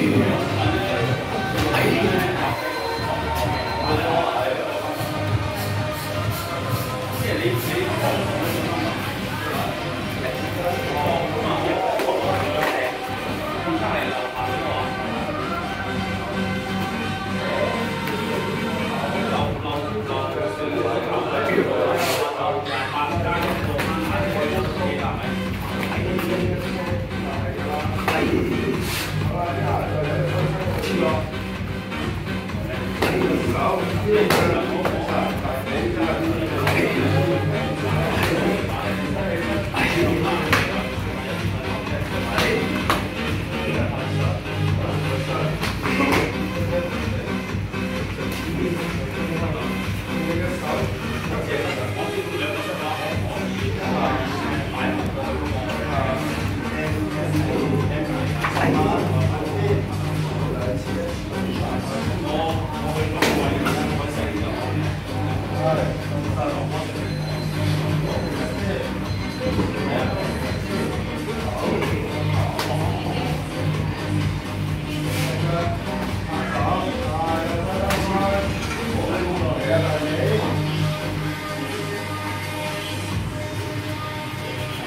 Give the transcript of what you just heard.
to Frau, die